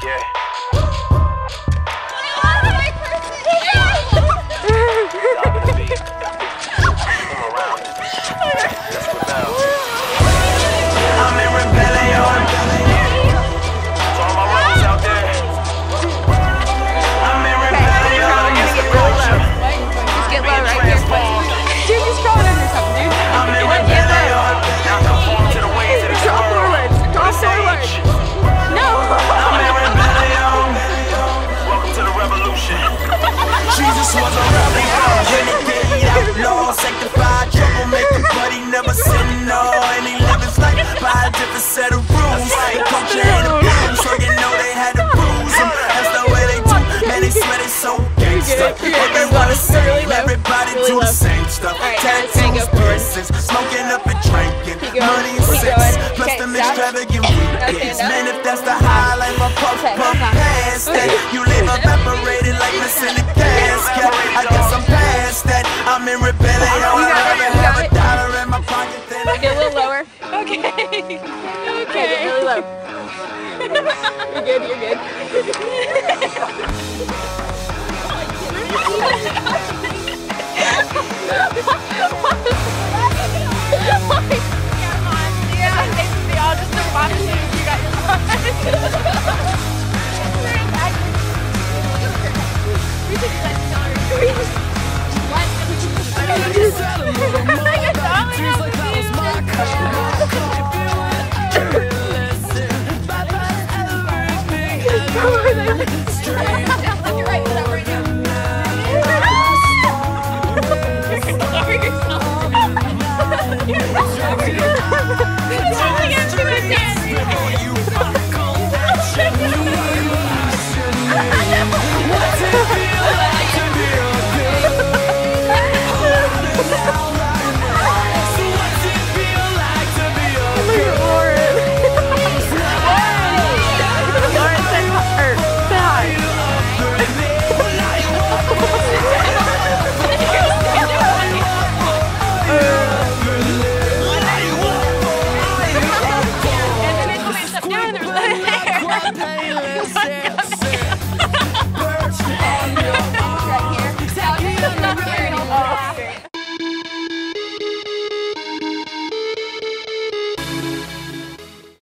Yeah. Jesus was a rebel, renegade, outlaw, sanctified, troublemaker, but he never sinned, no. And he lived his life by a different set of rules. The culture ain't a bruise, so you know they had to bruise him. That's the way they do, man, they swear they so gangsta. good, you're But they wanna low, say really low, everybody do the same stuff. Alright, guys, ready, go Tattoos, piercings, smoking up and drinking, I'm in rebellion. Oh, you got it, you got it. dollar in my pocket than a Get a little lower. Okay. Okay, get okay. really low. you're good, you're good. Thank you, There's no there.